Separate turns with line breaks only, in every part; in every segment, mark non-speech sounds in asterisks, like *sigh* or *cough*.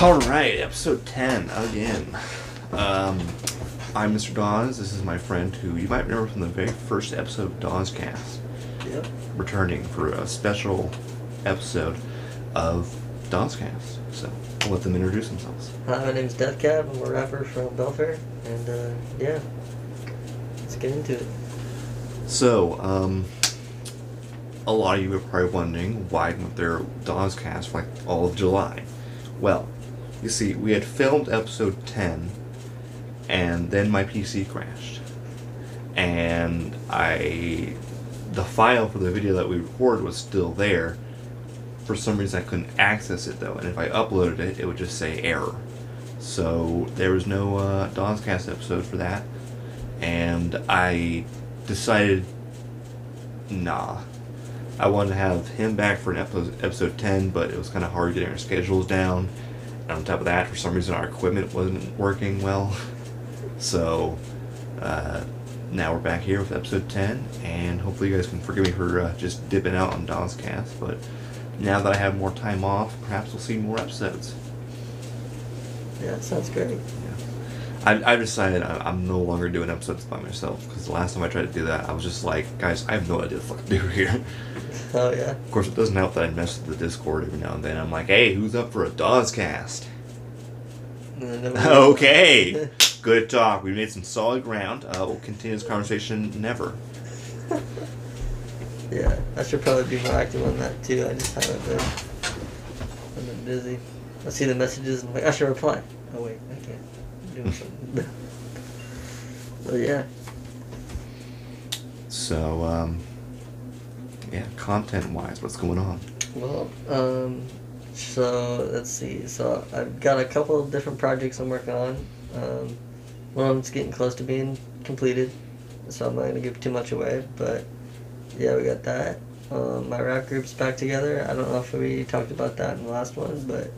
All right, episode 10 again. Um, I'm Mr. Doz. This is my friend who you might remember from the very first episode of DozCast,
Yep.
returning for a special episode of DozCast. So I'll let them introduce themselves.
Hi, my name's Death Cab. I'm a rapper from Belfair, and uh, yeah, let's get into it.
So, um, a lot of you are probably wondering why didn't there DozCast for like all of July? Well, you see, we had filmed episode 10, and then my PC crashed. And I. The file for the video that we recorded was still there. For some reason, I couldn't access it though, and if I uploaded it, it would just say error. So, there was no uh, DozCast episode for that. And I decided, nah. I wanted to have him back for an episode, episode 10, but it was kind of hard getting our schedules down. And on top of that, for some reason, our equipment wasn't working well. *laughs* So, uh, now we're back here with episode 10, and hopefully, you guys can forgive me for uh, just dipping out on DozCast. But now that I have more time off, perhaps we'll see more episodes.
Yeah, that sounds great.
Yeah. I, I've decided I- I'm no longer doing episodes by myself because the last time I tried to do that, I was just like, guys, I have no idea what the fuck to do *laughs* here.
Oh yeah.
Of course, it doesn't help that I mess with the Discord every now and then. I'm like, hey, who's up for a DozCast?
And then nobody-
Okay, *laughs* good talk. We made some solid ground. Uh, we'll continue this conversation never. *laughs*
yeah, I should probably be more active on that too. I just haven't been. I've been busy. I see the messages and I'm like, I should reply. Oh wait, I can't. I'm doing something. but yeah,
So, um, yeah, content wise, what's going on?
Well, um, so let's see. So I've got a couple of different projects I'm working on. Um, one of them's getting close to being completed, so I'm not gonna give too much away. But yeah, we got that. Um, my rap group's back together. I don't know if we talked about that in the last one, but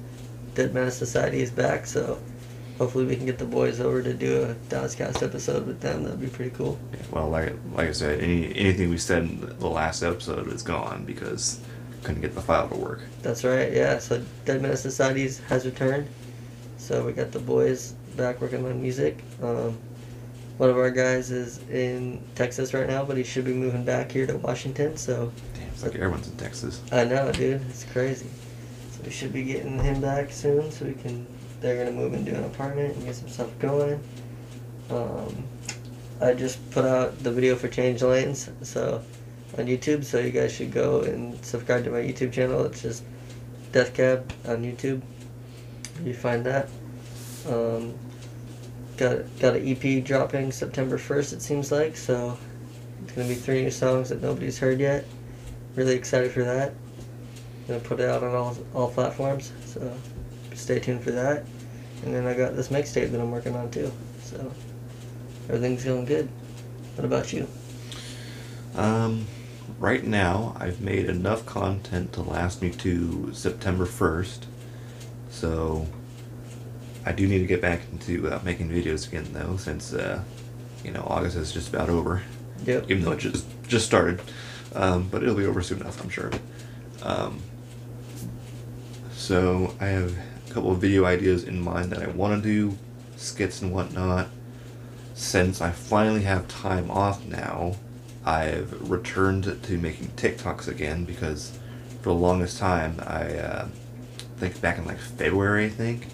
Dead Menace Society is back. So hopefully we can get the boys over to do a DozCast episode with them. That'd be pretty cool.
Yeah, well, like like I said, any anything we said in the last episode is gone because couldn't get the file to work.
That's right, yeah. So Dead Menace Societies has returned. So we got the boys back working on music. Um, one of our guys is in Texas right now, but he should be moving back here to Washington. So
Damn, it's like everyone's in Texas.
I know, dude, it's crazy. So we should be getting him back soon, so we can. They're gonna move into an apartment and get some stuff going. Um, I just put out the video for Change Lanes, so on YouTube. So you guys should go and subscribe to my YouTube channel. It's just Death Cab on YouTube. You find that. Um, got got an EP dropping September first. It seems like so. It's gonna be three new songs that nobody's heard yet. Really excited for that. Gonna put it out on all all platforms. So stay tuned for that. And then I got this mixtape that I'm working on too. So everything's going good. What about you?
Um, right now, I've made enough content to last me to September 1st. So, I do need to get back into uh, making videos again, though, since, uh, you know, August is just about over.
Yep.
Even though it just, just started. Um, but it'll be over soon enough, I'm sure. Um, so, I have couple of video ideas in mind that I want to do, skits and whatnot. Since I finally have time off now, I've returned to making TikToks again because for the longest time, I uh, think back in like February, I think,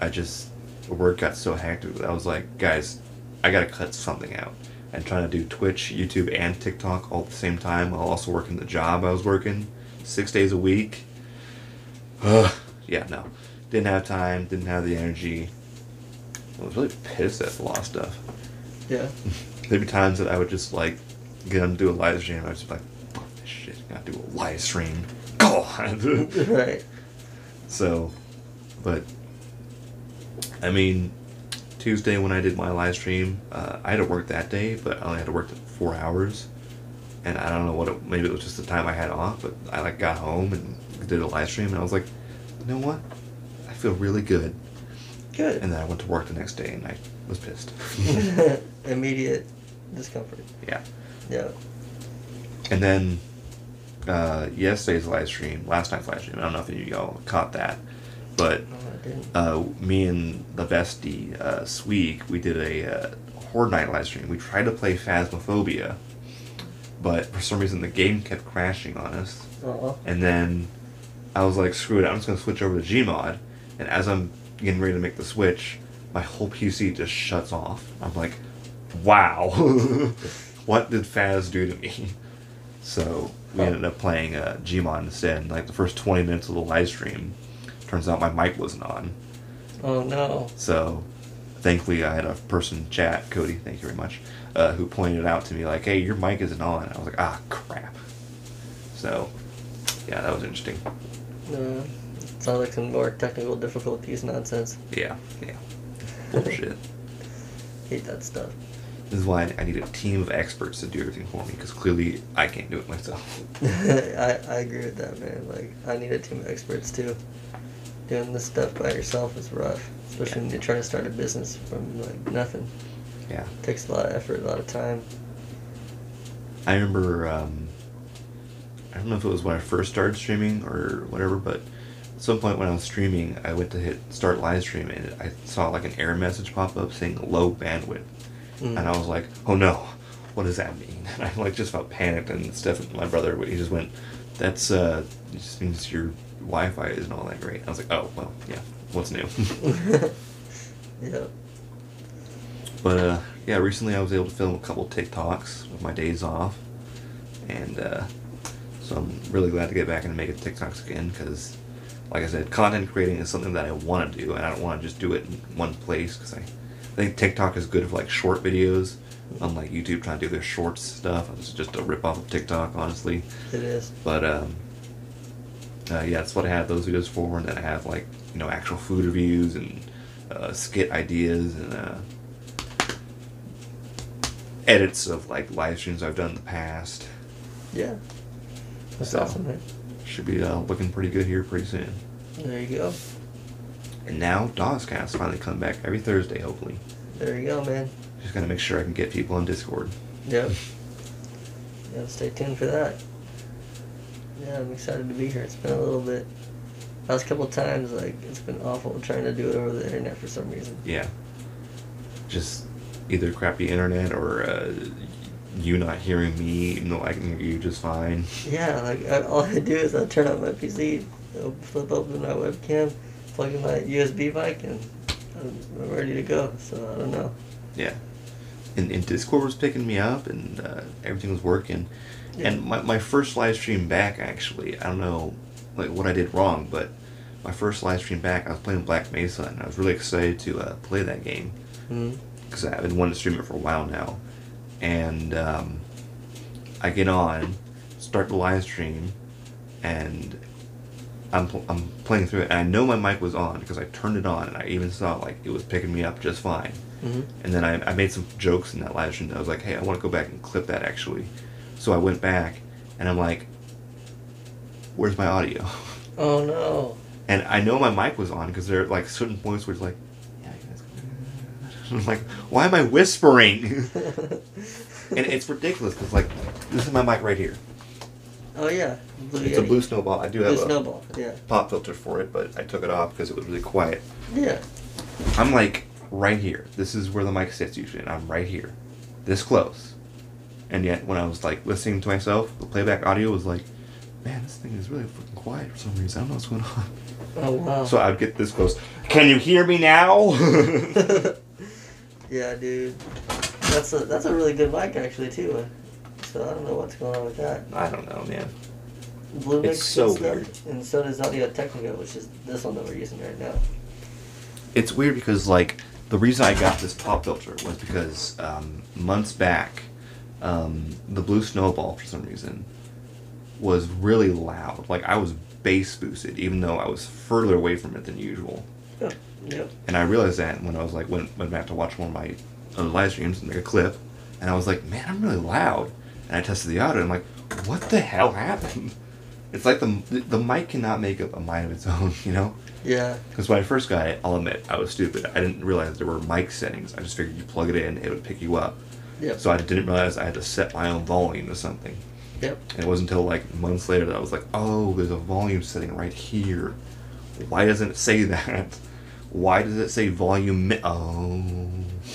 I just work got so hectic that I was like, guys, I gotta cut something out. And trying to do Twitch, YouTube, and TikTok all at the same time while also working the job I was working six days a week. *sighs* Yeah, no, didn't have time, didn't have the energy. I was really pissed at a lot of stuff.
Yeah. *laughs*
There'd be times that I would just like get on to do a live stream. I was just like, fuck this shit. I gotta do a live stream. *laughs* God. *laughs*
right.
so, but I mean, Tuesday when I did my live stream, uh, I had to work that day, but I only had to work four hours. And I don't know what it, maybe it was just the time I had off, but I like got home and did a live stream, and I was like, you know what? Feel really good.
Good.
And then I went to work the next day, and I was pissed. *laughs* *laughs*
Immediate discomfort.
yeah.
Yeah.
And then uh, yesterday's live stream, last night's live stream, I don't know if you all caught that, but uh, me and the bestie, uh, Sweek, we did a uh, Horde Night live stream. We tried to play Phasmophobia, but for some reason the game kept crashing on us.
Uh-uh.
And then I was like, screw it, I'm just going to switch over to Gmod. And as I'm getting ready to make the switch, my whole PC just shuts off. I'm like, wow, *laughs* what did Faz do to me? So we ended up playing uh, Gmod instead. And, like the first 20 minutes of the live stream, turns out my mic wasn't on.
Oh no.
So thankfully I had a person chat, Cody, thank you very much, uh, who pointed out to me like, hey, your mic isn't on. I was like, ah, crap. So yeah, that was interesting.
No. Sounds like some more technical difficulties nonsense.
Yeah, yeah. *laughs* Bullshit.
Hate that stuff.
This is why I need a team of experts to do everything for me because clearly I can't do it myself. *laughs*
I, I agree with that, man. Like, I need a team of experts too. Doing this stuff by yourself is rough, especially when you're trying to start a business from like nothing.
Yeah.
takes a lot of effort, a lot of time.
I remember, um, I don't know if it was when I first started streaming or whatever, but some point when I was streaming, I went to hit start live stream and I saw like an error message pop up saying low bandwidth.
Mm.
And I was like, oh no, what does that mean? *laughs* And I like just felt panicked. And Stephen, my brother, he just went, that's, uh, it just means your Wi Fi isn't all that great. I was like, oh, well, yeah, what's new? *laughs*
yeah.
But uh, yeah, recently I was able to film a couple TikToks with my days off, and uh, so I'm really glad to get back into making TikToks again because, like I said, content creating is something that I want to do, and I don't want to just do it in one place because I think TikTok is good for like short videos, unlike YouTube trying to do their shorts stuff. It's just a rip off of TikTok, honestly.
It is.
But um, uh, yeah, that's what I have those videos for, and then I have like you know actual food reviews and uh, skit ideas and uh, edits of like live streams I've done in the past.
Yeah. That's
So-
awesome, man.
Should be uh, looking pretty good here pretty soon.
There you go.
And now DozCast finally come back every Thursday, hopefully.
There you go, man.
Just gotta make sure I can get people on Discord.
Yep. *laughs* Yeah, stay tuned for that. Yeah, I'm excited to be here. It's been a little bit. Last couple times, like it's been awful trying to do it over the internet for some reason.
Yeah. Just either crappy internet or uh, you not hearing me, even though I can hear you just fine.
Yeah, like I, all I do is I turn on my PC, flip open my webcam, plug in my USB mic, and I'm ready to go. So I don't know.
Yeah. And, and Discord was picking me up and uh, everything was working.
Yeah.
And my, my first live stream back, actually, I don't know like what I did wrong, but my first live stream back, I was playing Black Mesa and I was really excited to uh, play that game because I've been wanting to stream it for a while now. And um, I get on, start the live stream, and I'm, pl- I'm playing through it. And I know my mic was on because I turned it on and I even saw like it was picking me up just fine.
hmm
And then I, I made some jokes in that live stream. That I was like, hey, I want to go back and clip that actually. So I went back and I'm like, where's my audio?
Oh no.
And I know my mic was on because there are like certain points where it's like, yeah, you guys. *laughs* I'm like, why am I whispering? *laughs* and it's ridiculous because like, this is my mic right here.
oh yeah. Blue
It's a blue snowball. I do
Blue
have a
snowball. Yeah.
pop filter for it, but I took it off because it was really quiet.
Yeah.
I'm like right here. This is where the mic sits usually, and I'm right here, this close. And yet, when I was like listening to myself, the playback audio was like, "Man, this thing is really fucking quiet for some reason. I don't know what's going on."
Oh wow.
So I'd get this close. Can you hear me now? *laughs*
yeah, dude. That's a that's a really good mic actually too. So I don't know what's going on with that.
I don't know, man.
Blue
It's
Mix
so weird.
and so does Audio Technica, which is this one that we're using right now.
It's weird because like the reason I got this pop filter was because um, months back, um, the Blue Snowball for some reason was really loud. Like I was bass boosted, even though I was further away from it than usual.
Yep.
And I realized that when I was like went went back to watch one of my other live streams and make a clip, and I was like, man, I'm really loud. And I tested the audio, and I'm like, what the hell happened? *laughs* It's like the the mic cannot make up a mind of its *laughs* own, you know.
Yeah.
Because when I first got it, I'll admit I was stupid. I didn't realize there were mic settings. I just figured you plug it in, it would pick you up.
Yep.
So I didn't realize I had to set my own volume to something.
Yep.
And it wasn't until like months later that I was like, oh, there's a volume setting right here. Why doesn't it say *laughs* that? Why does it say volume? Mi- oh.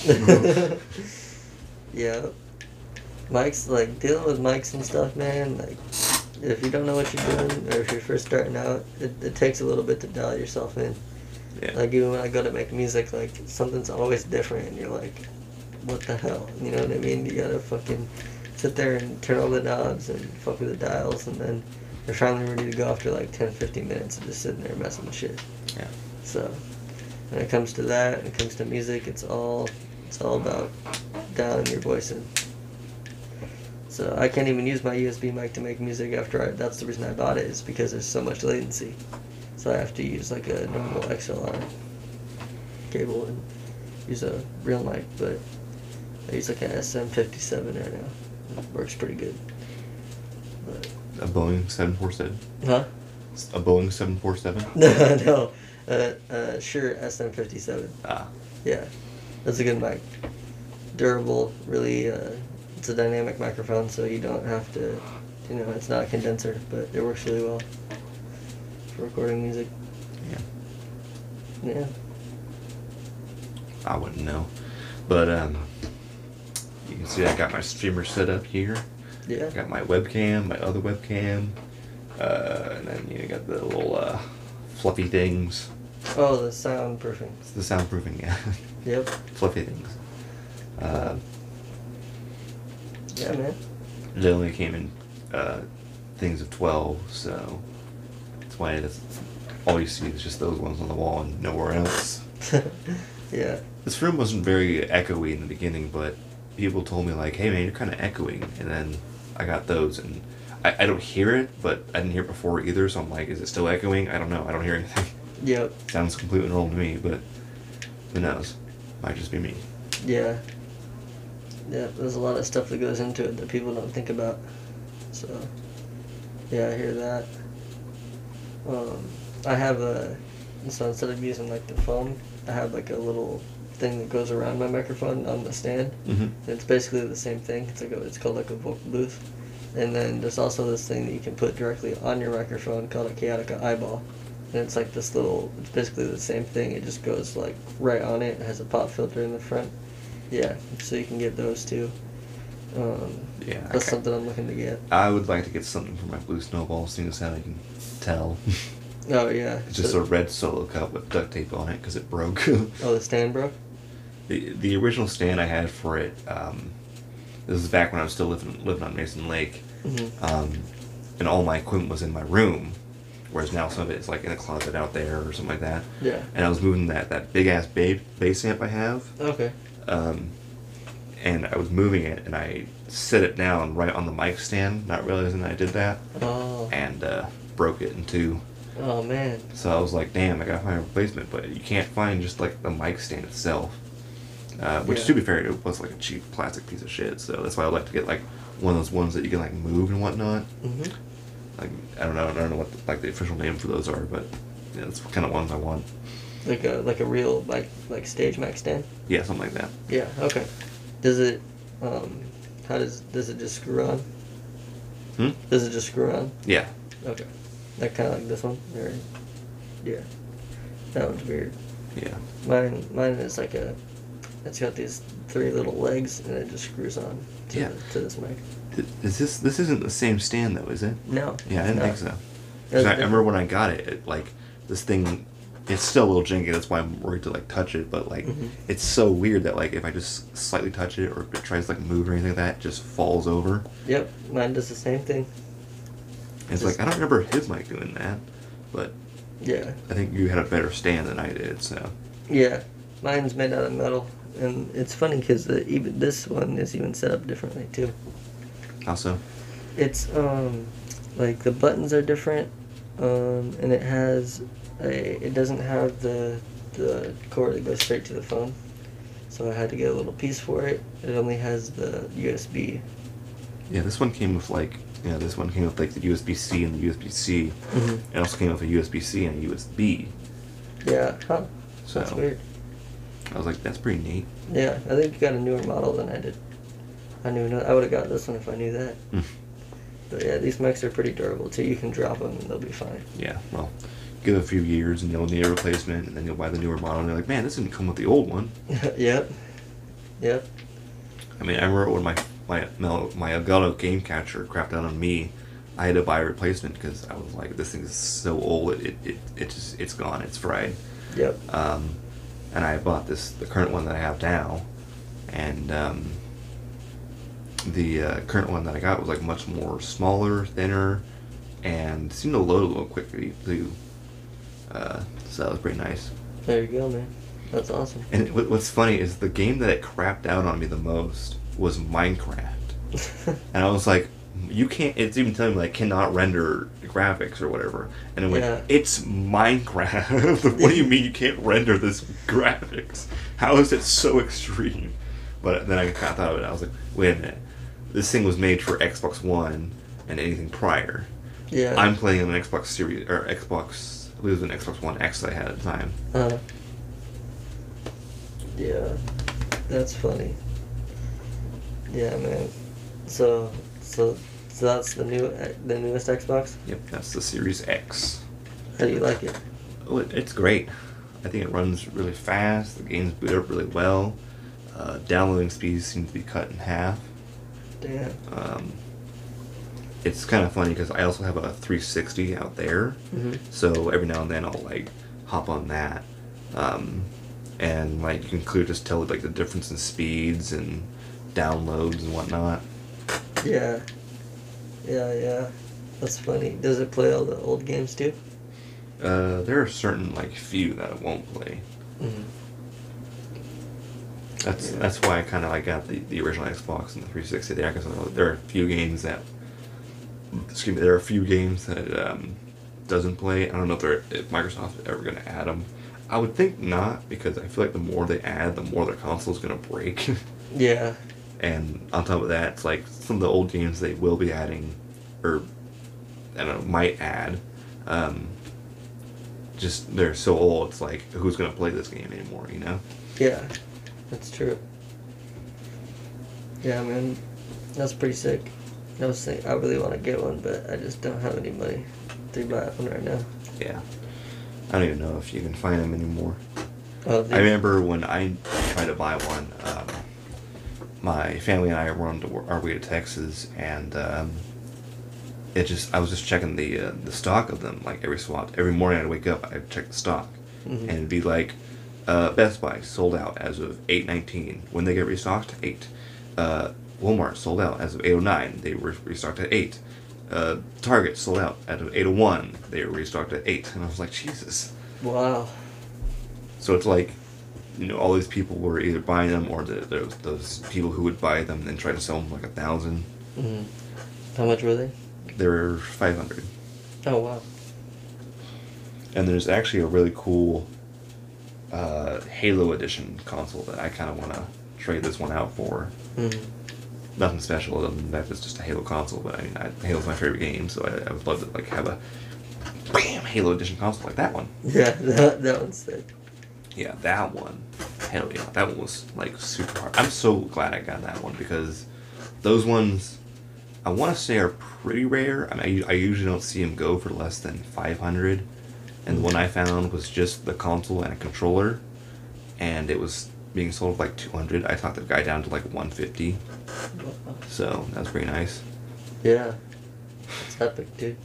*laughs*
yeah. Mics, like, dealing with mics and stuff, man, like, if you don't know what you're doing, or if you're first starting out, it, it takes a little bit to dial yourself in.
yeah.
Like, even when I go to make music, like, something's always different, and you're like, what the hell? You know what I mean? You gotta fucking sit there and turn all the knobs and fuck with the dials, and then you're finally ready to go after like 10, 15 minutes of just sitting there messing with shit.
yeah.
So, when it comes to that, when it comes to music, it's all it's all about dialing your voice in. So I can't even use my USB mic to make music after I. That's the reason I bought it is because there's so much latency. So I have to use like a normal XLR cable and use a real mic, but I use like an SM57 right now. It works pretty good. But,
A Boeing seven four seven.
huh?
A Boeing seven four seven. *laughs*
No, no. Uh, uh, sure, SM57.
Ah.
Yeah, that's a good mic. Durable, really. Uh, it's a dynamic microphone, so you don't have to, you know, it's not a condenser, but it works really well for recording music.
Yeah.
Yeah.
I wouldn't know, but um, you can see I got my streamer set up here.
Yeah.
I got my webcam, my other webcam, uh, and then you know, got the little uh, fluffy things.
Oh, the soundproofing.
It's the soundproofing, yeah,
Yep.
fluffy things. Uh,
Yeah, man.
they only came in uh, things of twelve, so that's why that's all you see is just those ones on the wall and nowhere else. *laughs*
yeah.
This room wasn't very echoey in the beginning, but people told me like, "Hey man, you're kind of echoing," and then I got those, and I, I don't hear it, but I didn't hear it before either, so I'm like, "Is it still echoing?" I don't know. I don't hear anything.
Yep.
Sounds completely normal to me, but who knows? Might just be me.
Yeah. Yeah, there's a lot of stuff that goes into it that people don't think about. So, yeah, I hear that. Um, I have a, so instead of using like the phone, I have like a little thing that goes around my microphone on the stand.
Mm-hmm.
It's basically the same thing. It's like a, it's called like a vocal booth. And then there's also this thing that you can put directly on your microphone called a Kaotica eyeball. And it's like this little, it's basically the same thing. It just goes like right on it. It has a pop filter in the front. Yeah, so you can get those too. Um,
Yeah,
that's
ca-
something I'm looking to get.
I would like to get something for my blue snowball, seeing as how I can tell. *laughs*
Oh yeah,
it's just
so-
a red solo cup with duct tape on it because it broke.
Oh, *laughs* the stand broke.
The the original stand I had for it, um, this is back when I was still living living on Mason Lake,
hmm
um, and all my equipment was in my room, whereas now some of it is like in a closet out there or something like that.
Yeah.
And I was moving that that big ass ba- bass amp I have,
Okay.
um, and I was moving it, and I set it down right on the mic stand, not realizing I did that,
Oh.
and uh, broke it in two.
Oh man.
So I was like, damn, I gotta find a replacement, but you can't find just like the mic stand itself. Uh, which,
Yeah.
to be fair, it was like a cheap plastic piece of shit. So that's why I would like to get like one of those ones that you can like move and whatnot.
hmm
Like I don't know, I don't know what the, like the official name for those are, but yeah, that's kind of ones I want.
Like a like a real like like stage mic stand.
Yeah, something like that.
Yeah. Okay. Does it? Um, how does does it just screw on?
Hmm?
Does it just screw on?
Yeah.
Okay. Like kind of like this one, or yeah. That one's weird.
Yeah.
Mine mine is like a. It's got these three little legs, and it just screws on to,
Yeah.
to this mic.
Is this this isn't the same stand though, is it?
No.
Yeah, I didn't
no.
think so. 'Cause I, I remember when I got it, it, like this thing, it's still a little janky. That's why I'm worried to like touch it. But like,
Mhm.
it's so weird that like if I just slightly touch it or if it tries to like move or anything like that, it just falls over.
Yep. Mine does the same thing.
It's
Just-
like I don't remember his mic doing that, but
Yeah.
I think you had a better stand than I did. So
Yeah, mine's made out of metal, and it's funny because even this one is even set up differently too.
Also,
It's um, like the buttons are different, um, and it has a. It doesn't have the the cord that goes straight to the phone, so I had to get a little piece for it. It only has the USB.
yeah, this one came with like yeah, this one came with like the USB C and the USB C.
Mhm.
It also came with a USB C and a USB.
Yeah, huh?
So
That's weird.
I was like, that's pretty neat.
Yeah, I think you got a newer model than I did. I knew no, I would have got this one if I knew that.
Mm.
But yeah, these mics are pretty durable too. You can drop them and they'll be fine.
Yeah, well, give it a few years and you'll need a replacement, and then you'll buy the newer model, and you're like, man, this didn't come with the old one. *laughs*
yep. Yep.
I mean, I remember when my my my, my Elgato Game Capture crapped out on me, I had to buy a replacement because I was like, this thing is so old, it it, it, it just it's gone, it's fried.
Yep.
Um, and I bought this the current one that I have now, and um, the uh, current one that I got was like much more smaller, thinner, and seemed to load a little quickly too. Uh, so that was pretty nice.
There you go, man. That's awesome.
And what- what's funny is the game that it crapped out on me the most was Minecraft. *laughs* And I was like, you can't. It's even telling me like cannot render graphics or whatever. And it went,
Yeah.
it's Minecraft. *laughs* what do you mean you can't render this graphics? How is it so extreme? But then I of thought of it. I was like, wait a minute. This thing was made for Xbox One and anything prior.
yeah.
I'm playing on an Xbox Series or Xbox. I believe it was an Xbox One X that I had at the time.
Uh, yeah, that's funny. Yeah, man. So, so, so that's the new, the newest Xbox.
Yep, that's the Series X.
How do you like it?
Oh, it, it's great. I think it runs really fast. The games boot up really well. Uh, downloading speeds seem to be cut in half.
Damn.
Um, it's kind of funny because I also have a 360 out there,
hmm
so every now and then I'll like hop on that, um, and like you can clearly just tell like the difference in speeds and downloads and whatnot.
Yeah. Yeah, yeah. That's funny. Does it play all the old games too?
Uh, there are certain like few that it won't play.
Mm-hmm.
That's that's why I kind of like got the, the original Xbox and the 360 there because there are a few games that excuse me there are a few games that it um, doesn't play. I don't know if they're if Microsoft is ever going to add them. I would think not because I feel like the more they add, the more their console is going to break. *laughs*
Yeah.
and on top of that, it's like some of the old games they will be adding, or I don't know, might add. Um, just they're so old. It's like who's going to play this game anymore? You know.
Yeah. That's true. Yeah, man. That's pretty sick. I was think I really want to get one, but I just don't have any money to buy one right now.
Yeah. I don't even know if you can find them anymore.
Oh,
I remember when I tried to buy one, um, my family and I were on to our way to Texas, and um, it just I was just checking the uh, the stock of them like every swap. Every morning I'd wake up, I'd check the stock,
Mhm.
and it'd be like uh, Best Buy sold out as of eight nineteen. When they get restocked, eight. Uh, Walmart sold out as of eight oh nine. They were restocked at eight. Uh, Target sold out at eight oh one. They were restocked at eight, and I was like, Jesus.
Wow.
So it's like, you know, all these people were either buying them or the, those those people who would buy them and then try to sell them like a thousand.
hmm How much were they?
They were five hundred.
Oh wow.
And there's actually a really cool uh, Halo edition console that I kind of want to trade this one out for.
hmm
Nothing special other than that it's just a Halo console, but I mean, I, Halo's my favorite game, so I, I would love to like have a bam Halo edition console like that one. *laughs*
Yeah, that, that one's sick.
Yeah, that one. Hell yeah, that one was like super hard. I'm so glad I got that one because those ones, I want to say are pretty rare. I mean, I, I usually don't see them go for less than 500, and the one I found was just the console and a controller, and it was being sold for like 200. I talked the guy down to like 150, so that was pretty nice.
Yeah. It's epic, dude.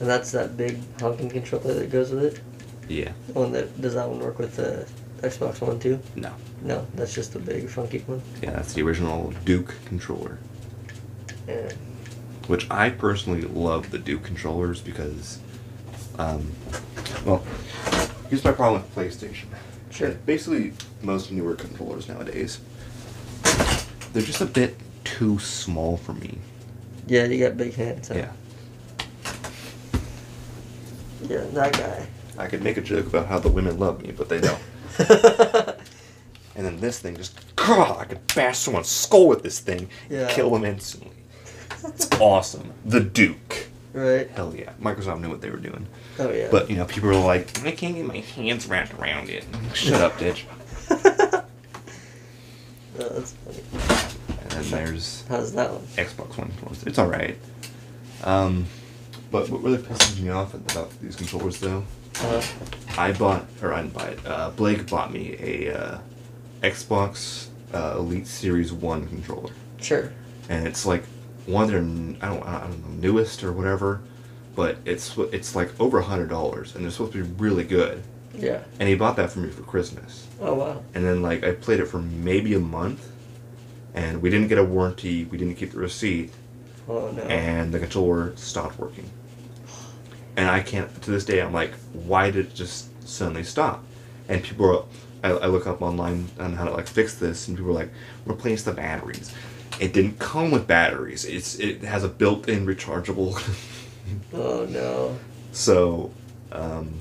And that's that big honking controller that goes with it.
Yeah,
The one that does that one work with the Xbox One too?
no,
No, that's just the big funky one.
yeah, that's the original Duke controller.
Yeah.
which I personally love the Duke controllers because, um, well, here's my problem with PlayStation.
Sure.
Basically, most newer controllers nowadays, they're just a bit too small for me.
Yeah, you got big hands. Huh?
Yeah.
Yeah, that guy.
I could make a joke about how the women love me, but they don't. *laughs* And then this thing just, God, I could bash someone's skull with this thing and
Yeah.
kill them instantly. It's awesome. The Duke.
right?
Hell yeah. Microsoft knew what they were doing.
Oh yeah.
But you know, people are like, I can't get my hands wrapped around it. Shut up, bitch. *laughs*
oh, that's funny.
And then there's
How's that one?
Xbox One. It's all right. Um, But what really pisses me off about these controllers, though,
Uh,
I bought, or I didn't buy it. Uh, Blake bought me a uh, Xbox uh, Elite Series One controller,
sure.
and it's like one of their n- I don't I don't know newest or whatever, but it's it's like over a hundred dollars, and they're supposed to be really good.
Yeah.
And he bought that for me for Christmas,
Oh wow.
and then like I played it for maybe a month, and we didn't get a warranty. We didn't keep the receipt,
Oh no.
and the controller stopped working. And I can't to this day. I'm like, why did it just suddenly stop? And people are, I, I look up online on how to like fix this, and people are like, replace the batteries. It didn't come with batteries. It's it has a built-in rechargeable. *laughs* *laughs*
oh no.
so, um,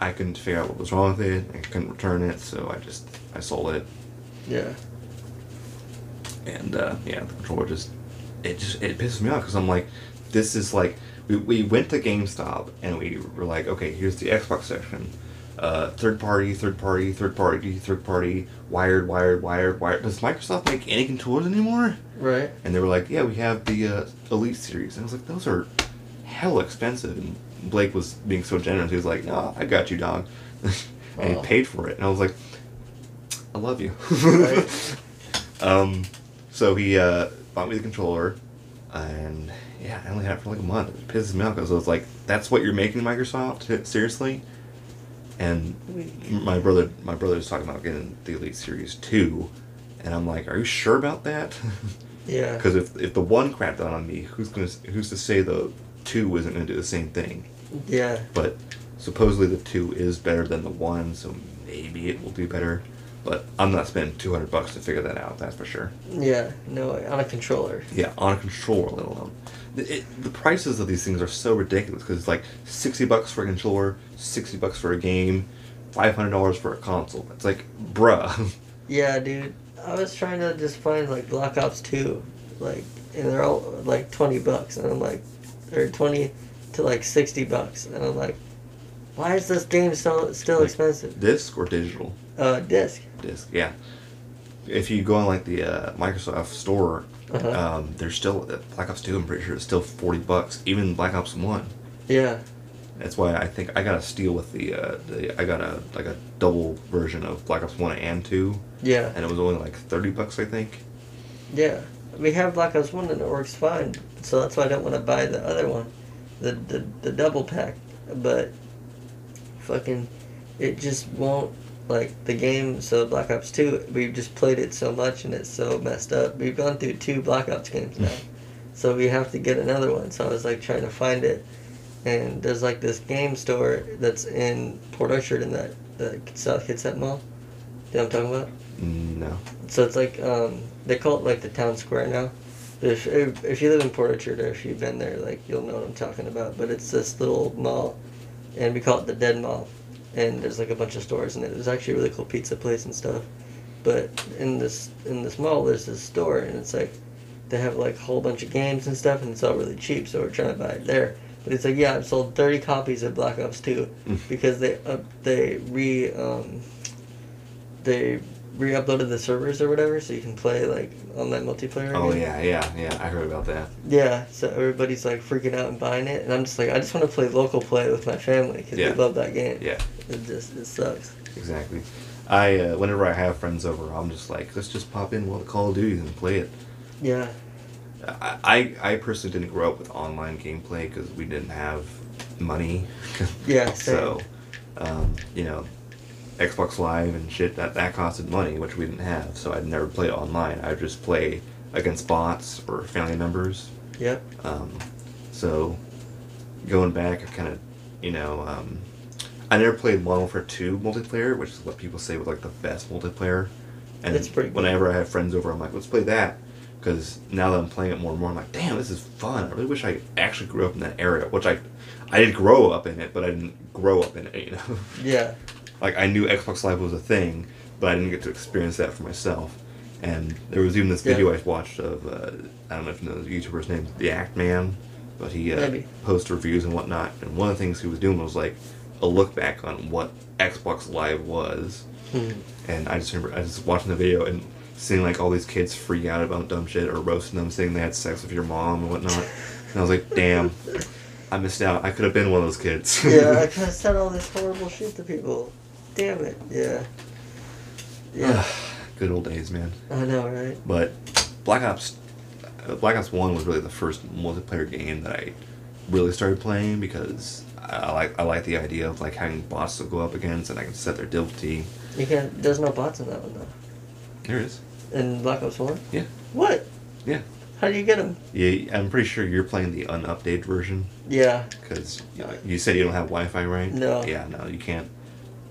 I couldn't figure out what was wrong with it. I couldn't return it, so I just I sold it.
Yeah.
and uh, yeah, the controller just it just it pisses me off because I'm like, this is like we, we went to GameStop and we were like, okay, here's the Xbox section, uh, third party, third party, third party, third party, wired, wired, wired, wired. Does Microsoft make any controllers anymore?
Right.
And they were like, yeah, we have the uh, Elite series, and I was like, those are hell expensive. And Blake was being so generous, he was like, no, I got you, dog, *laughs* and
Aw.
he paid for it, and I was like, I love you.
Right. *laughs*
Um, so he uh, bought me the controller, and yeah, I only had it for like a month. It pisses me off because I was like, "That's what you're making, Microsoft? Seriously?" And my brother, my brother was talking about getting the Elite Series two, and I'm like, "Are you sure about that?" *laughs*
Yeah.
Because if if the one crapped out on me, who's gonna who's to say the two isn't gonna do the same thing?
Yeah.
But supposedly the two is better than the one, so maybe it will do better. But I'm not spending 200 bucks to figure that out. That's for sure.
Yeah. No, on a controller.
Yeah, on a controller, let alone. The, it, the prices of these things are so ridiculous because it's like 60 bucks for a controller, 60 bucks for a game, $500 for a console. It's like, bruh. *laughs*
Yeah, dude. I was trying to just find like Black Ops 2, like, and they're all like 20 bucks, and I'm like, or 20 to like 60 bucks, and I'm like, why is this game so still expensive?
Disc or digital?
Uh, disc.
Disc, yeah. If you go on like the uh, Microsoft store,
Uh-huh.
um, there's still Black Ops 2. I'm pretty sure it's still 40 bucks. Even Black Ops 1.
Yeah.
That's why I think I got a steal with the, uh, the I got a like a double version of Black Ops 1 and 2,
Yeah.
and it was only like 30 bucks, I think.
Yeah. We have Black Ops 1 and it works fine, so that's why I don't want to buy the other one, the, the, the double pack. But, fucking, it just won't, like, the game, so Black Ops 2, we've just played it so much and it's so messed up. We've gone through two Black Ops games now, *laughs* so we have to get another one. So I was, like, trying to find it, and there's, like, this game store that's in Port Orchard in that, the South Kitsap Mall. You know what I'm talking about?
No.
So it's like um, they call it like the town square now. If, if if you live in Port Orchard or if you've been there, like you'll know what I'm talking about. But it's this little mall, and we call it the Dead Mall. And there's like a bunch of stores in it. There's actually a really cool pizza place and stuff. But in this in this mall, there's this store, and it's like they have like a whole bunch of games and stuff, and it's all really cheap. So we're trying to buy it there. But it's like yeah, I've sold 30 copies of Black Ops 2
Mm.
because they uh, they re um, they re-uploaded the servers or whatever, so you can play like online multiplayer.
Oh
again.
yeah, yeah, yeah. I heard about that.
Yeah, so everybody's like freaking out and buying it, and I'm just like, I just want to play local play with my family because
Yeah.
they love that game.
Yeah,
It just it sucks.
exactly. I uh, whenever I have friends over, I'm just like, let's just pop in the Call of Duties and play it.
Yeah,
I I, I personally didn't grow up with online gameplay because we didn't have money. *laughs*
Yeah, same.
so, um, you know, Xbox Live and shit that that costed money, which we didn't have. So I'd never play online. I'd just play against bots or family members.
yep,
Um, so going back, I kind of, you know, um, I never played Modern Warfare 2 multiplayer, which is what people say was like the best multiplayer. And
It's pretty
whenever I have friends over, I'm like, let's play that. Because now that I'm playing it more and more, I'm like, damn, this is fun. I really wish I actually grew up in that area, which I, I did grow up in it, but I didn't grow up in it. You know,
yeah, *laughs*
like I knew Xbox Live was a thing, but I didn't get to experience that for myself. And there was even this
Yeah.
video I watched of uh, I don't know if you know the YouTuber's name, the Act Man, but he uh, posts reviews and whatnot. And one of the things he was doing was like a look back on what Xbox Live was.
Hmm.
And I just remember I was watching the video and seeing like all these kids freak out about dumb shit or roasting them, saying they had sex with your mom and whatnot. And I was like, damn. I missed out. I could have been one of those kids.
yeah, I *laughs* could have said all this horrible shit to people. Damn it. Yeah. Yeah.
Good old days, man.
I know, right?
But Black Ops, uh, Black Ops One was really the first multiplayer game that I really started playing because I like I like the idea of like having bots to go up against and I can set their difficulty.
You can't. There's no bots in that one though.
There is.
In Black Ops One.
Yeah.
What?
Yeah.
How do you get them?
Yeah, I'm pretty sure you're playing the unupdated version
Yeah.
because you, know, you said you don't have Wi-Fi, right?
No.
Yeah, no, you can't.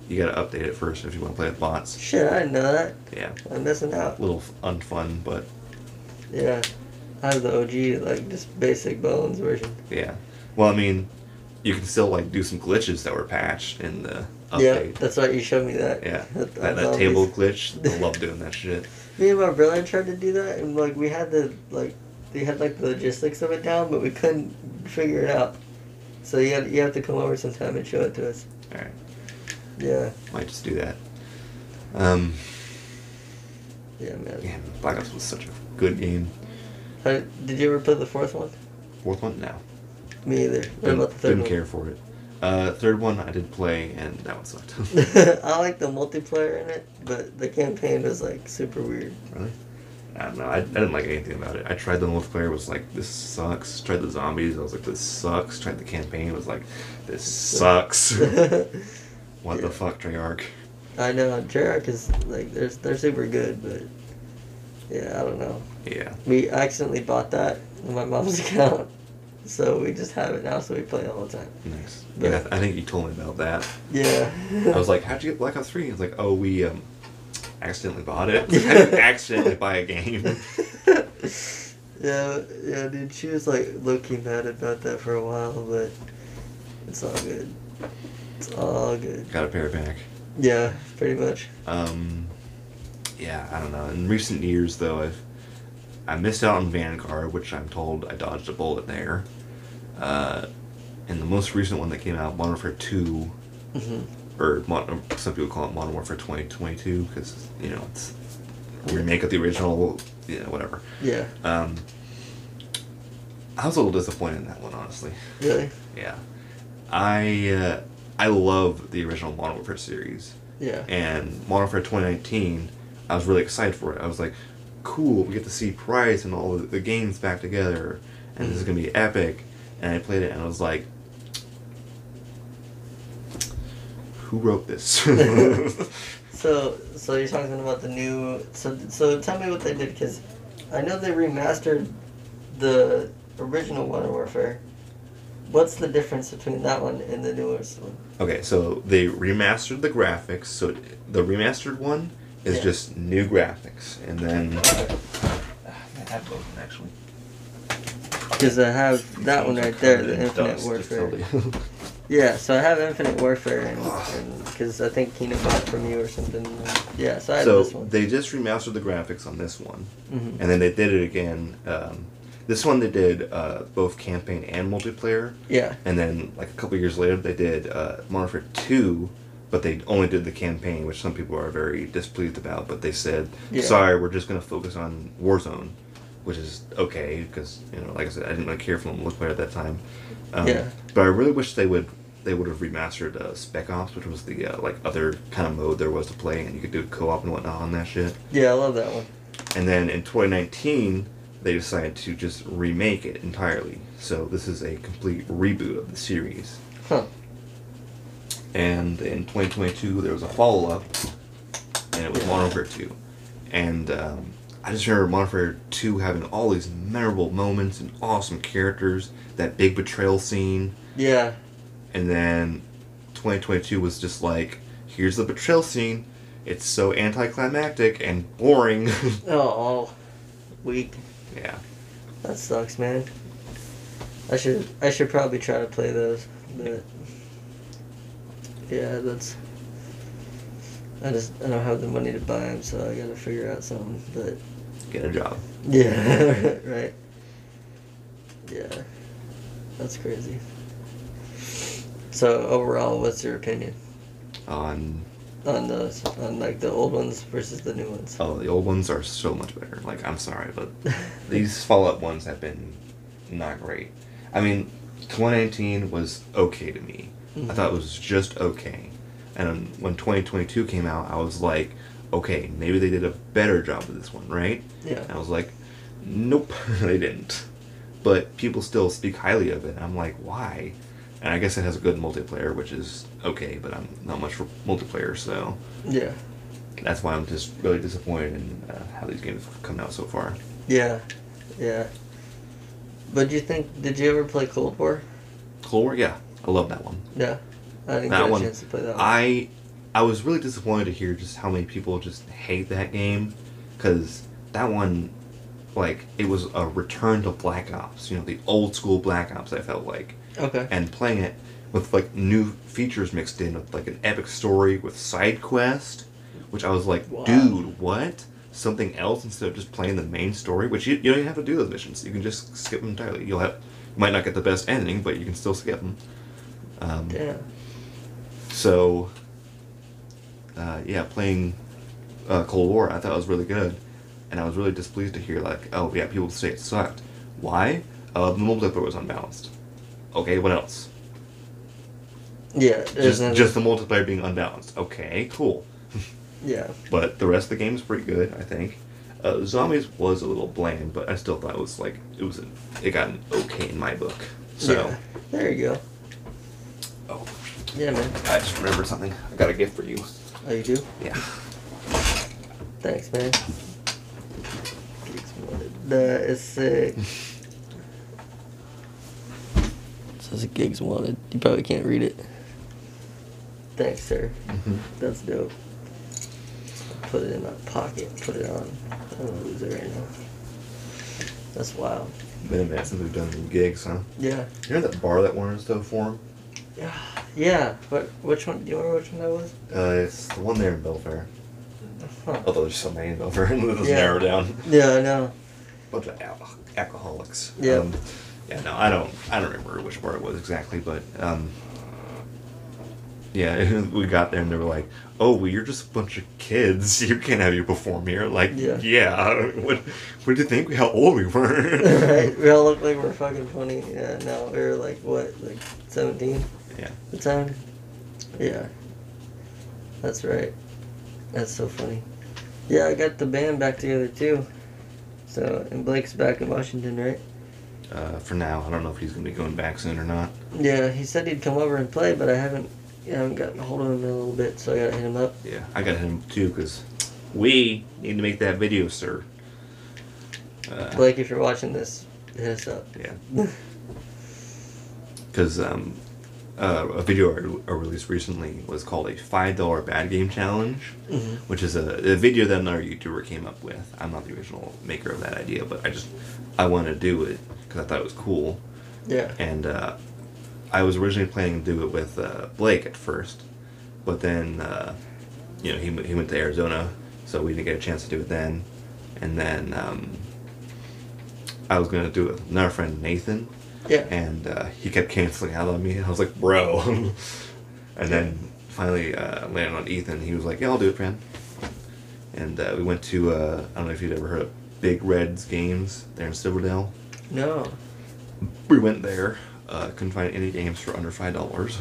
You gotta update it first if you want to play with bots.
Shit, I didn't know that.
Yeah,
I'm missing out.
a little unfun, but
Yeah. I have the OG, like just basic bones version.
yeah. Well, I mean, you can still like do some glitches that were patched in the update.
Yeah, that's right. You showed me that.
Yeah, *laughs*
That-
that, that table glitch. *laughs* I love doing that shit.
Me and my brother tried to do that, and like we had the like, they had like the logistics of it down, but we couldn't figure it out. So you had, you have to come over sometime and show it to us.
All right,
Yeah.
might just do that. Um,
Yeah, man.
yeah, Black Ops was such a good game.
How, did you ever play the fourth one?
Fourth one, no.
Me either. What
Didn't,
about the third
didn't
one?
care for it. Uh, third one I did play, and that one sucked. *laughs*
I like the multiplayer in it, but the campaign was like super weird.
really? I don't know. I, I didn't like anything about it. I tried the multiplayer, it was like, this sucks. Tried the zombies, I was like, this sucks. Tried the campaign, was like, this sucks. *laughs* *laughs* what
Yeah.
the fuck, Treyarch?
I know Treyarch is like they're they're super good, but yeah, I don't know.
Yeah.
We accidentally bought that on my mom's *laughs* account, so we just have it now, so we play it all the time.
Nice.
But-
Yeah, I think you told me about that.
Yeah.
I was like, how'd you get Black Ops 3? I was like, oh, we um, accidentally bought it. *laughs* *laughs* Accidentally buy a game.
yeah, yeah, dude. She was like low-key mad about that for a while, but it's all good. It's all good.
Got a pair back.
Yeah, pretty much.
Um, yeah, I don't know. In recent years, though, I've I missed out on Vanguard, which I'm told I dodged a bullet there. Uh, and the most recent one that came out, Modern Warfare 2,
hmm
or some people call it Modern Warfare 2022 because you know it's a remake of the original, you know, whatever.
Yeah.
Um, I was a little disappointed in that one, honestly.
Really?
Yeah, I uh, I love the original Modern Warfare series,
Yeah.
and Modern Warfare 2019. I was really excited for it. I was like, cool, we get to see Price and all the, the games back together, and this is mm-hmm. gonna be epic. And I played it, and I was like, who wrote this? *laughs* *laughs*
So, so you're talking about the new. So, so tell me what they did, because I know they remastered the original Modern Warfare. What's the difference between that one and the newest one?
Okay, so they remastered the graphics. So the remastered one is
Yeah.
just new graphics, and then I have both actually.
Because I have that one right there, the Infinite Warfare. *laughs* Yeah, so I have Infinite Warfare, and because I think Keenan bought from you or something. Yeah, so I have
so
this one.
they just remastered the graphics on this one,
Mhm.
and then they did it again. Um, this one they did uh, both campaign and multiplayer,
Yeah.
and then like a couple years later they did uh, Modern Warfare Two, but they only did the campaign, which some people are very displeased about. But they said,
Yeah.
"Sorry, we're just going to focus on Warzone," which is okay because you know, like I said, I didn't really care for multiplayer at that time. Um,
Yeah.
But I really wish they would they would have remastered uh, Spec Ops, which was the uh, like other kind of mode there was to play, and you could do co-op and whatnot on that shit.
Yeah, I love that one.
And then in 2019, they decided to just remake it entirely. So this is a complete reboot of the series.
Huh.
And in 2022, there was a follow up, and it was
Yeah.
Modern Warfare 2. And um, I just remember Modern Warfare 2 having all these memorable moments and awesome characters. That big betrayal scene,
Yeah.
and then 2022 was just like, here's the betrayal scene. It's so anticlimactic and boring. *laughs*
Oh, weak.
Yeah.
That sucks, man. I should I should probably try to play those, but yeah, that's. I just I don't have the money to buy them, so I gotta figure out something. But
Get a job.
yeah, *laughs* right. Yeah, that's crazy. So overall, what's your opinion
On
on those on like the old ones versus the new ones?
oh, the old ones are so much better. Like I'm sorry, but these *laughs* follow up ones have been not great. I mean, 2019 was okay to me.
Mhm.
I thought it was just okay. And when 2022 came out, I was like, okay, maybe they did a better job with this one, right?
Yeah.
And I was like, nope, *laughs* they didn't. But people still speak highly of it. I'm like, why? And I guess it has a good multiplayer, which is okay, but I'm not much for multiplayer, so
Yeah.
that's why I'm just really disappointed in uh, how these games have come out so far.
Yeah. Yeah. But do you think? Did you ever play Cold War?
Cold War, yeah, I love that one.
Yeah. I didn't
That
get a
one,
chance to play that one.
I I was really disappointed to hear just how many people just hate that game, because that one, like, it was a return to Black Ops. You know, the old school Black Ops. I felt like,
okay.
and playing it with like new features mixed in with like an epic story with side quest, which I was like,
Wow.
dude, what? Something else instead of just playing the main story, which you, you don't even have to do those missions. You can just skip them entirely. You'll have you might not get the best ending, but you can still skip them. Um,
Damn.
so, uh, yeah, playing uh, Cold War, I thought was really good, and I was really displeased to hear like, oh yeah, people say it sucked. Why? Uh, the multiplayer was unbalanced. Okay, what else?
Yeah.
Just
another-
just the multiplayer being unbalanced. Okay, cool. *laughs*
Yeah.
But the rest of the game is pretty good, I think. Uh, Zombies was a little bland, but I still thought it was like it was a, it got an okay in my book. So,
Yeah. There you go.
oh,
Yeah, man.
I just remembered something. I got a gift for you.
Oh, you do?
Yeah.
Thanks, man. That is sick. *laughs* Says gigs wanted. You probably can't read it. Thanks, sir.
Mm-hmm.
That's dope. Put it in my pocket. Put it on. I don't lose it right now. That's wild.
Been a minute since we've done any gigs, huh?
Yeah.
You know that bar that wanted stuff for him?
Yeah. Yeah. What? Which one? Do you remember which one that was?
Uh, it's the one there in Belfair.
Huh.
Although there's so many in Belfair, *laughs* let's
Yeah.
narrow down.
Yeah, I know.
bunch of al- alcoholics.
Yeah.
Um, yeah. No, I don't. I don't remember which bar it was exactly, but um, yeah, *laughs* we got there and they were like, "Oh, well, you're just a bunch of kids. *laughs* You can't have you perform here." Like,
Yeah.
yeah. *laughs* What? What do you think? How old we were?
right? We all look like we're fucking 20. Yeah, no, we were like, what, like 17
Yeah.
the time? Yeah. That's right. That's so funny. Yeah, I got the band back together too. So, and Blake's back in Washington, right?
Uh, for now, I don't know if he's gonna be going back soon or not.
Yeah, he said he'd come over and play, but I haven't, yeah, I haven't gotten a hold of him in a little bit, so I gotta hit him up.
Yeah, I gotta hit him too because we need to make that video, sir. Uh,
Blake, if you're watching this, hit us up.
yeah. *laughs* because um, uh, a video I, I released recently was called a five dollar bad game challenge,
Mhm.
which is a, a video that another YouTuber came up with. I'm not the original maker of that idea, but I just I want to do it because I thought it was cool,
Yeah.
and uh, I was originally planning to do it with uh, Blake at first, but then uh, you know he he went to Arizona, so we didn't get a chance to do it then, and then. Um, I was gonna do it with another friend, Nathan,
Yeah.
and uh, he kept canceling out on me. And I was like, bro. *laughs* and then finally uh, landed on Ethan. He was like, yeah, I'll do it, man. And uh, we went to, uh, I don't know if you'd ever heard of Big Reds Games there in Silverdale.
No.
We went there, uh, couldn't find any games for under $5.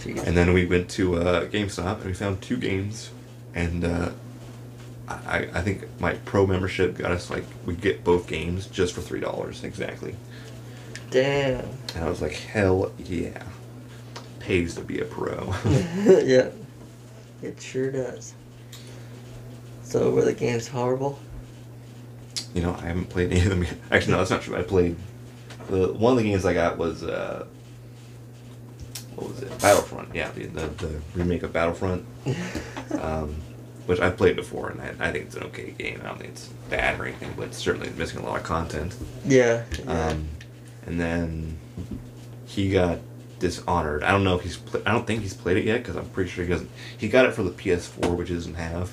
Jeez.
And then we went to uh, GameStop and we found two games. And uh, I, I think my pro membership got us like, we get both games just for $3 exactly.
Damn.
And I was like, hell yeah. Pays to be a pro. *laughs* *laughs*
yeah. It sure does. So were the games horrible?
You know, I haven't played any of them yet. *laughs* Actually, no, that's not true. I played the one of the games I got was uh, what was it? Battlefront. Yeah, the the, the remake of Battlefront, *laughs* um, which I've played before, and I, I think it's an okay game. I don't think it's bad or anything, but it's certainly missing a lot of content.
yeah. yeah.
Um, and then he got Dishonored. I don't know if he's. Pl- I don't think he's played it yet because I'm pretty sure he doesn't. He got it for the PS4, which he doesn't have.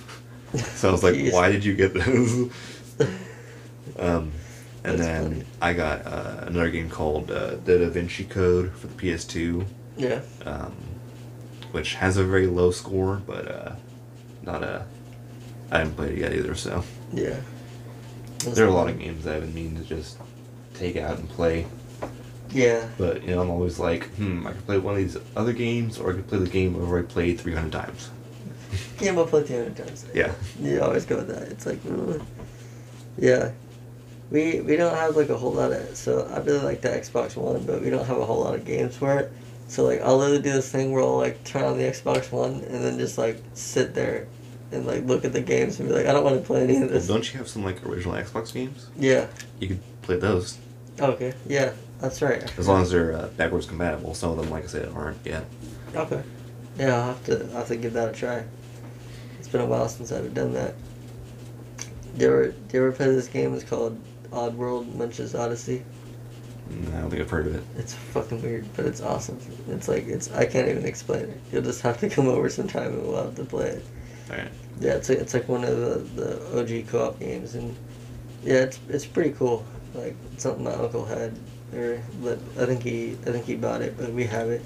So I was like, *laughs* why did you get this? Um, and
That's
then
funny.
I got uh, another game called uh, The Da Vinci Code for the PS2,
yeah.
um, which has a very low score, but uh, not a. I haven't played it yet either, so
Yeah. That's
there are a lot of games that I've been meaning to just take out and play.
Yeah.
But you know, I'm always like, hmm, I could play one of these other games, or I could play the game over I played 300 times.
Game will play 200 times.
Yeah.
You always go with that. It's like, mm. yeah. We we don't have like a whole lot of. So I really like the Xbox One, but we don't have a whole lot of games for it. So like I'll literally do this thing where I'll like turn on the Xbox One and then just like sit there and like look at the games and be like, I don't want to play any of
Well,
this.
don't you have some like original Xbox games?
Yeah.
You could play those
Okay. Yeah. That's right.
as long as they're uh, backwards compatible. Some of them, like I said, aren't yet.
Okay. Yeah, I'll have to I'll have to give that a try. It's been a while since I've done that. Do you ever do you ever play this game? It's called Oddworld Munch's Oddysee.
Mm, I don't think I've heard of it.
It's fucking weird, but it's awesome. It's like it's I can't even explain it. You'll just have to come over sometime and we'll have to play it.
All right.
Yeah, it's like, it's like one of the, the OG co-op games, and yeah, it's it's pretty cool. Like something my uncle had, or but I think he I think he bought it, but we have it.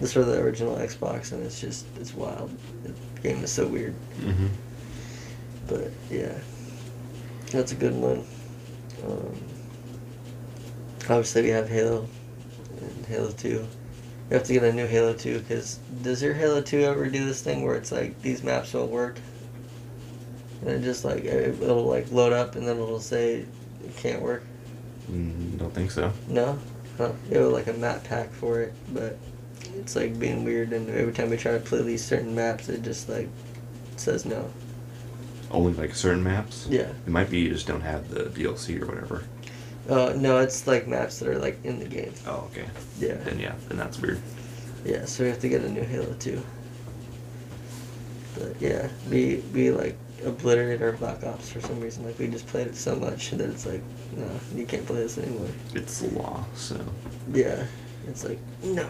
This for the original Xbox, and it's just it's wild. The game is so weird,
Mm-hmm.
but yeah, that's a good one. Um, obviously, we have Halo and Halo Two. We have to get a new Halo Two because does your Halo Two ever do this thing where it's like these maps won't work? And it just like it- it'll like load up and then it'll say it can't work.
Mm, don't think so.
No, huh? It was like a map pack for it, but it's like being weird. And every time we try to play these certain maps, it just like says no.
Only like certain maps.
Yeah.
It might be you just don't have the DLC or whatever.
Uh, no, it's like maps that are like in the game.
Oh, okay.
Yeah.
Then yeah, then that's weird.
Yeah, so we have to get a new Halo too. But yeah, we we like obliterated our Black Ops for some reason. Like we just played it so much that it's like, no, you can't play this anymore.
It's the law, so
Yeah, it's like no.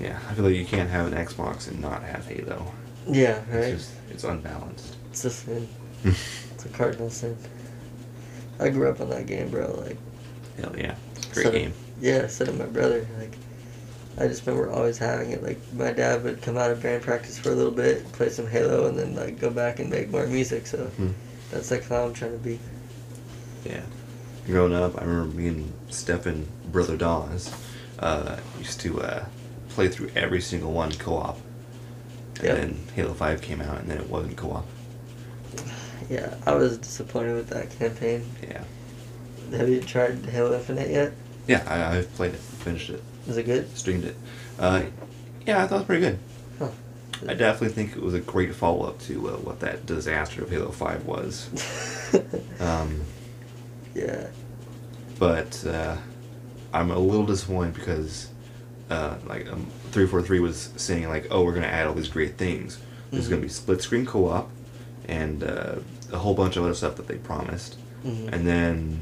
yeah. I feel like you can't have an Xbox and not have Halo.
Yeah, right.
It's just it's unbalanced.
It's a sin. It's a cardinal sin. I grew up on that game, bro. Like,
Hell yeah, great game.
Yeah, so did my brother. Like, I just remember always having it. Like, my dad would come out of band practice for a little bit, play some Halo, and then like go back and make more music. So
Hmm.
that's like how I'm trying to be.
Yeah. Growing up, I remember me and Stefan, brother Doz, uh, used to uh, play through every single one co-op. And
Yep.
then Halo 5 came out, and then it wasn't co-op.
Yeah, I was disappointed with that campaign.
Yeah.
Have you tried Halo Infinite yet?
Yeah, I, I've played it, finished it,
Is it good?
streamed it. Uh, yeah, I thought it was pretty good.
Huh.
I definitely think it was a great follow-up to uh, what that disaster of Halo 5 was. *laughs* Um,
yeah.
but uh, I'm a little disappointed because uh, like um, 343 was saying like, oh, we're gonna add all these great things. There's
Mhm.
gonna be split screen co-op and uh, a whole bunch of other stuff that they promised.
Mhm.
And then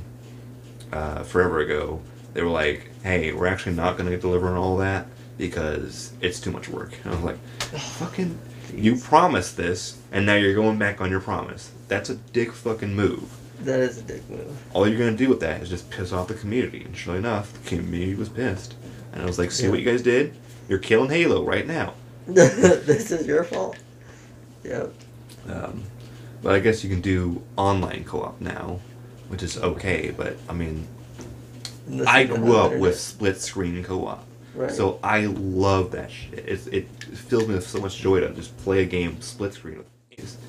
uh, forever ago, they were like, hey, we're actually not gonna deliver on all that because it's too much work. And I was like, fucking, you promised this, and now you're going back on your promise. That's a dick fucking move
That is a dick move.
all you're gonna do with that is just piss off the community. And sure enough, the community was pissed. And I was like, see
Yeah.
what you guys did? You're killing Halo right now. *laughs*
this is your fault. Yep.
Um, but I guess you can do online co-op now, which is okay. But I mean, I grew up with split screen co-op,
Right.
so I love that shit. It, it fills me with so much joy to just play a game split screen.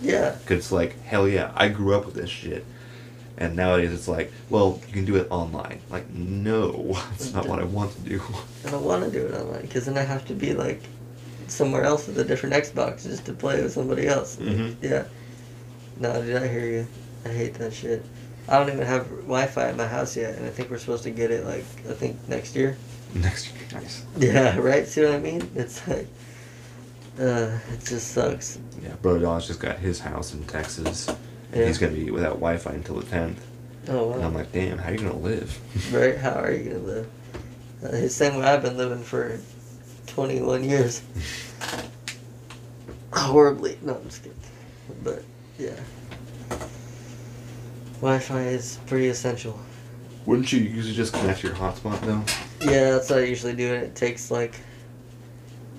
Yeah.
Cause it's like hell yeah, I grew up with this shit. And nowadays it's like, well, you can do it online. Like, no, *laughs* it's not what I want to do.
I don't want to do it online because then I have to be like somewhere else with a different Xbox just to play with somebody else.
Mhm.
Yeah. No, dude, I hear you. I hate that shit. I don't even have Wi-Fi at my house yet, and I think we're supposed to get it like I think next year.
Next year, nice.
Yeah, *laughs* right. See what I mean? It's like, uh, it just sucks.
Yeah, brother Doz just got his house in Texas. And
Yeah.
He's gonna be without Wi-Fi until the tenth.
Oh wow.
And I'm like, damn, how are you gonna live? *laughs*
right? How are you gonna live? Uh, same way I've been living for twenty-one years. Horribly. No, I'm just kidding. But yeah, Wi-Fi is pretty essential.
Wouldn't you usually just connect to your hotspot though?
Yeah, that's what I usually do, and it takes like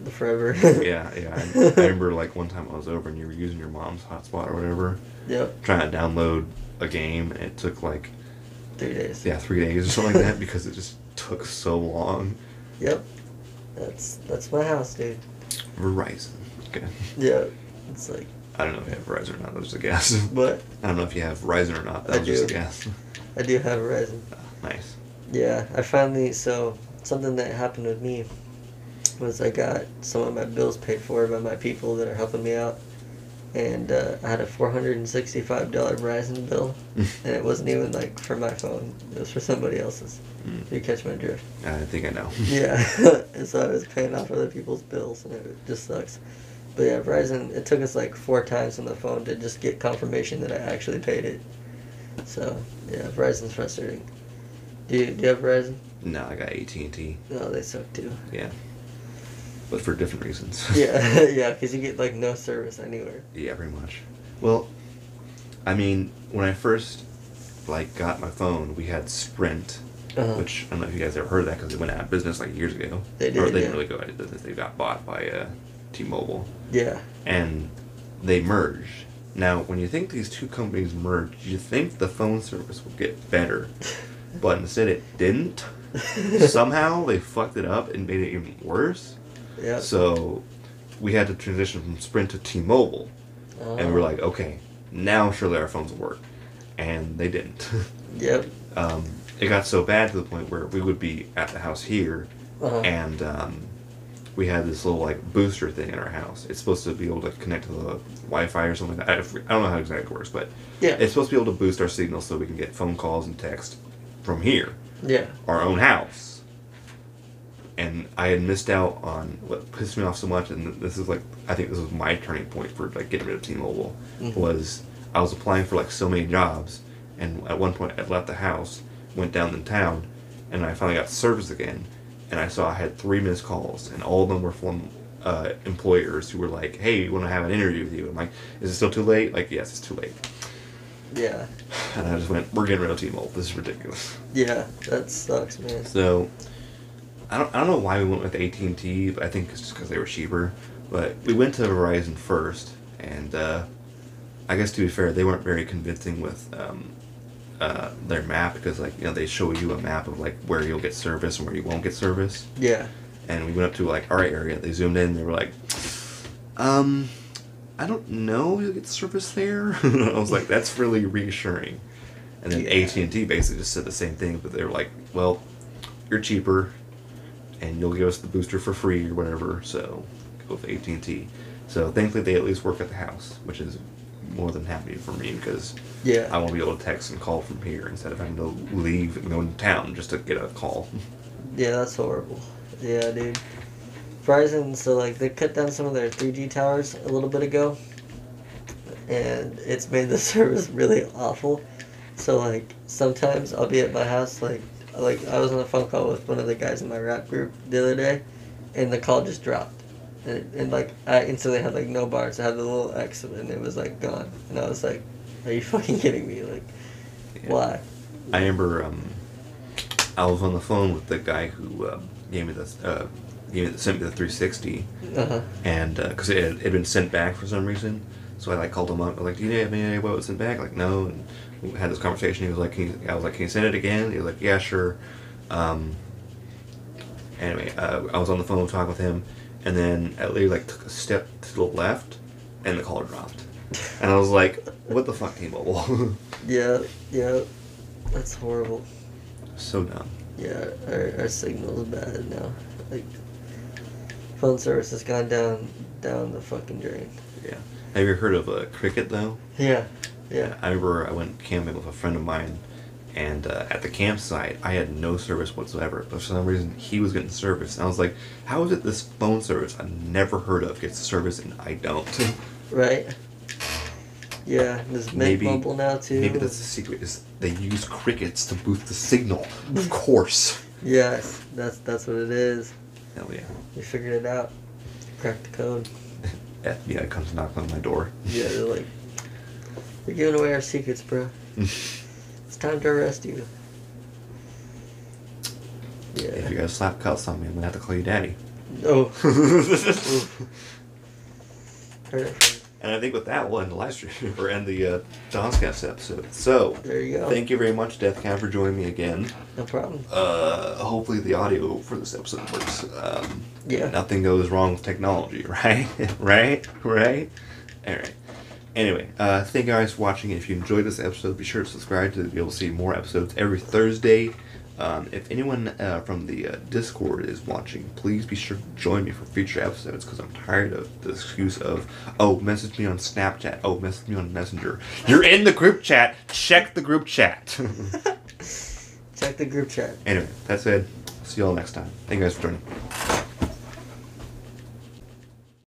the forever.
yeah, yeah. *laughs* I, I remember like one time I was over and you were using your mom's hotspot or whatever,
Yep.
trying to download a game, and it took like
Three days.
yeah three days or something like that because it just took so long.
Yep. That's that's my house, dude.
Verizon. Okay.
Yeah. It's like,
I don't know if you have Verizon or not. That was a guess.
but
I don't know if you have Verizon or not. That
I
was just a
do.
guess.
I do have Verizon.
Ah, nice.
Yeah, I finally so something that happened with me was I got some of my bills paid for by my people that are helping me out, and uh, I had a four hundred and sixty-five dollar Verizon bill, *laughs* and it wasn't even like for my phone; it was for somebody else's.
Mm.
You catch my drift?
I think I know. *laughs*
Yeah, *laughs* and so I was paying off other people's bills, and it just sucks. But yeah, Verizon. It took us like four times on the phone to just get confirmation that I actually paid it. So yeah, Verizon's frustrating. Do you, do you have Verizon?
No, I got AT and T.
No, they suck too.
Yeah. But for different reasons. *laughs*
Yeah, *laughs* yeah, because you get like no service anywhere.
yeah, pretty much. Well, I mean, when I first like got my phone, we had Sprint,
Uh-huh.
which I don't know if you guys ever heard of that because they went out of business like years ago.
They
Or
did,
they
yeah.
didn't really go out of business. They got bought by uh, T-Mobile,
Yeah,
and they merged. Now, when you think these two companies merged, you think the phone service will get better, *laughs* but instead it didn't. Somehow they fucked it up and made it even worse.
Yeah.
So we had to transition from Sprint to T-Mobile, and we're like, okay, now surely our phones will work, and they didn't. *laughs*
yep.
um, it got so bad to the point where we would be at the house here,
Uh-huh.
and um, we had this little like booster thing in our house. It's supposed to be able to connect to the Wi-Fi or something. Like that. I I don't know how exactly it works, but
Yeah.
it's supposed to be able to boost our signal so we can get phone calls and text from here
yeah.
our own house. And I had missed out on what pissed me off so much, and this is like I think this was my turning point for like getting rid of T-Mobile.
Mhm.
Was I was applying for like so many jobs, and at one point I left the house, went down to town, and I finally got service again, and I saw I had three missed calls, and all of them were from uh, employers who were like, "Hey, we want to have an interview with you." I'm like, "Is it still too late?" Like, yes, it's too late.
Yeah. *sighs*
And I just went, "We're getting rid of T-Mobile. This is ridiculous."
Yeah. That sucks, man.
So, I don't, I don't know why we went with AT and T, but I think it's just because they were cheaper. But we went to Verizon first, and uh, I guess to be fair, they weren't very convincing with um, uh, their map because like you know they show you a map of like where you'll get service and where you won't get service.
Yeah.
And we went up to like our area. They zoomed in. They were like, um, I don't know. You'll get service there. *laughs* I was like, that's really reassuring. And then
Yeah.
AT and T basically just said the same thing, but they were like, well, you're cheaper, and you'll give us the booster for free or whatever. So go with AT and T. So thankfully they at least work at the house, which is more than happy for me because
Yeah.
I want to be able to text and call from here instead of having to leave and go into town just to get a call.
Yeah, that's horrible. Yeah, dude. Verizon, so like they cut down some of their 3G towers a little bit ago, and it's made the *laughs* service really awful. So like sometimes I'll be at my house like like I was on a phone call with one of the guys in my rap group the other day, and the call just dropped, and, and like I instantly had like no bars. I had the little X and it was like gone, and I was like, "Are you *laughs* fucking kidding me? Like,
Yeah.
why?"
I remember um, I was on the phone with the guy who uh, gave me the uh, gave me the, sent me the 360,
Uh huh.
and because it, had- it had been sent back for some reason, so I like called him up. I was like, "Do you have any idea why it was sent back?" Like, no. And had this conversation. He was like, can you, "I was like, can you send it again?" He was like, "Yeah, sure." Um, anyway, uh, I was on the phone talking with him, and then I literally like took a step to the left, and the caller dropped, and I was like, "What the fuck, T-Mobile?" *laughs*
Yeah, yeah. That's horrible.
so dumb.
Yeah, our, our signal's bad now. Like, phone service has gone down down the fucking drain.
Yeah. Have you heard of uh, cricket though?
Yeah, yeah.
I remember I went camping with a friend of mine, and uh, at the campsite I had no service whatsoever. But for some reason he was getting service, and I was like, "How is it this phone service I've never heard of gets service and I don't?" *laughs*
Right. Yeah, there's Mint
Maybe-
Mobile now too.
Maybe that's the secret is they use crickets to boost the signal. Of course. *laughs*
Yes, that's that's what it is.
Hell yeah.
We figured it out. Cracked the code. *laughs*
FBI comes knocking on my door.
Yeah, they're like, you're giving away our secrets, bro. *laughs* It's time to arrest you. Yeah.
If you guys slap cuts on me, I'm gonna have to call you daddy.
Oh. *laughs* It from-
And I think with that, we'll end the live stream or end the uh, DozCast episode. So,
There you go.
thank you very much, Deathcap, for joining me again.
No problem.
Uh, hopefully, the audio for this episode works. Um,
Yeah.
Nothing goes wrong with technology, *laughs* right? right? Right? Alright. Anyway, uh, thank you guys for watching. If you enjoyed this episode, be sure to subscribe to be able to see more episodes every Thursday. Um, if anyone uh, from the uh, Discord is watching, please be sure to join me for future episodes because I'm tired of the excuse of, oh, message me on Snapchat, oh, message me on Messenger. You're in the group chat. Check the group chat. *laughs*
Check the group chat.
anyway, that said, see you all next time. Thank you guys for joining.